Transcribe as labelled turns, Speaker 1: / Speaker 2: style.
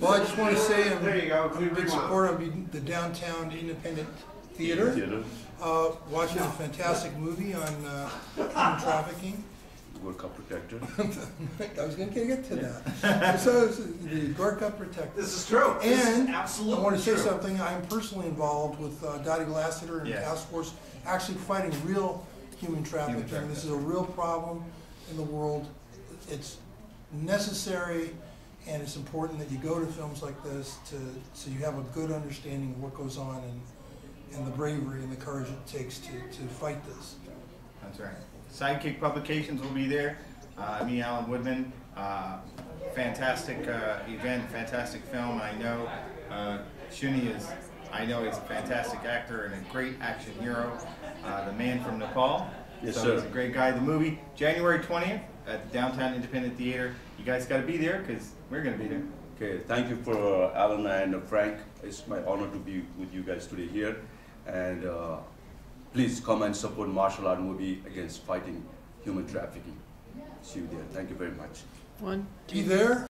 Speaker 1: Well, I just want to say I'm,
Speaker 2: There you go.
Speaker 1: A big supporter of the downtown independent theater.
Speaker 3: Theater,
Speaker 1: Uh, watching a fantastic movie on uh, human trafficking.
Speaker 3: World Cup protector.
Speaker 1: I was going to get to that. So it's the Gorka Protector.
Speaker 2: This is true. This is
Speaker 1: And
Speaker 2: absolutely
Speaker 1: I want to say
Speaker 2: true.
Speaker 1: something. I'm personally involved with uh, Dottie Lassiter and the
Speaker 2: Yes.
Speaker 1: task force, actually fighting real human trafficking.
Speaker 2: trafficking.
Speaker 1: This is a real problem in the world. It's necessary, and it's important that you go to films like this to so you have a good understanding of what goes on and and the bravery and the courage it takes to to fight this.
Speaker 2: That's right. Sidekick Publications will be there. Uh, me, Alan Woodman. Uh, fantastic uh, event, fantastic film. I know uh, Shuny is. I know he's a fantastic actor and a great action hero. Uh, the man from Nepal.
Speaker 3: Yes,
Speaker 2: so
Speaker 3: sir.
Speaker 2: he's a great guy. The movie January 20th at the Downtown Independent Theater. You guys got to be there because we're going to be there.
Speaker 3: Okay, thank you for uh, Alan and uh, Frank. It's my honor to be with you guys today here. And uh, please come and support martial art movie against fighting human trafficking. See you there. Thank you very much.
Speaker 4: One,
Speaker 1: Be there.